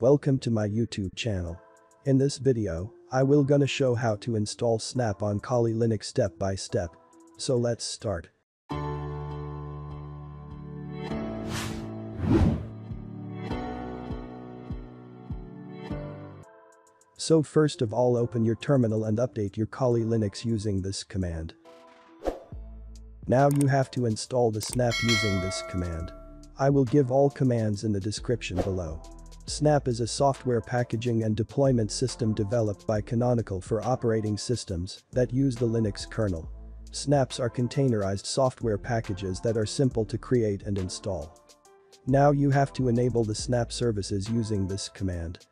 Welcome to my YouTube channel. In this video, I will gonna show how to install Snap on Kali Linux step by step. So let's start. So first of all open your terminal and update your Kali Linux using this command. Now you have to install the snap using this command. I will give all commands in the description below. Snap is a software packaging and deployment system developed by Canonical for operating systems that use the Linux kernel. Snaps are containerized software packages that are simple to create and install. Now you have to enable the Snap services using this command.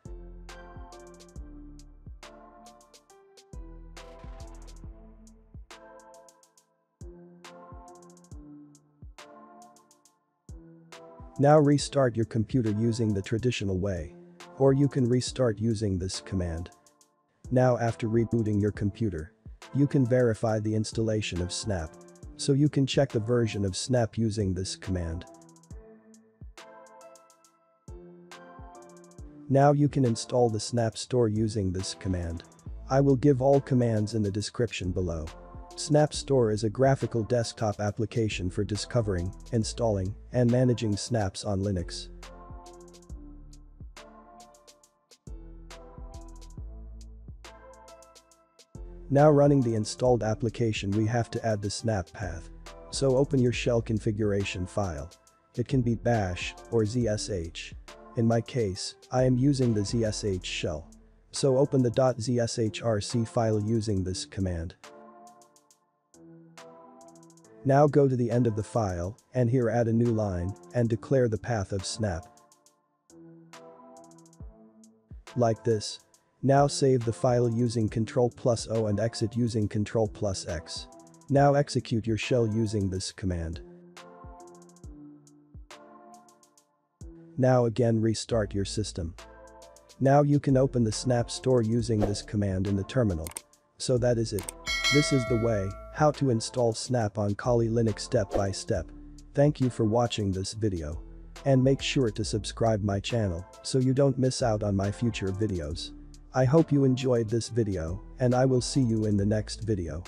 Now restart your computer using the traditional way. Or you can restart using this command. Now after rebooting your computer, you can verify the installation of Snap. So you can check the version of Snap using this command. Now you can install the Snap Store using this command. I will give all commands in the description below. Snap Store is a graphical desktop application for discovering, installing, and managing snaps on Linux. Now running the installed application we have to add the snap path. So open your shell configuration file. It can be bash or zsh. In my case, I am using the zsh shell. So open the .zshrc file using this command. Now go to the end of the file, and here add a new line, and declare the path of snap. Like this. Now save the file using Ctrl plus O and exit using Ctrl plus X. Now execute your shell using this command. Now again restart your system. Now you can open the Snap Store using this command in the terminal. So that is it. This is the way, how to install Snap on Kali Linux step by step. Thank you for watching this video. And make sure to subscribe my channel so you don't miss out on my future videos. I hope you enjoyed this video and I will see you in the next video.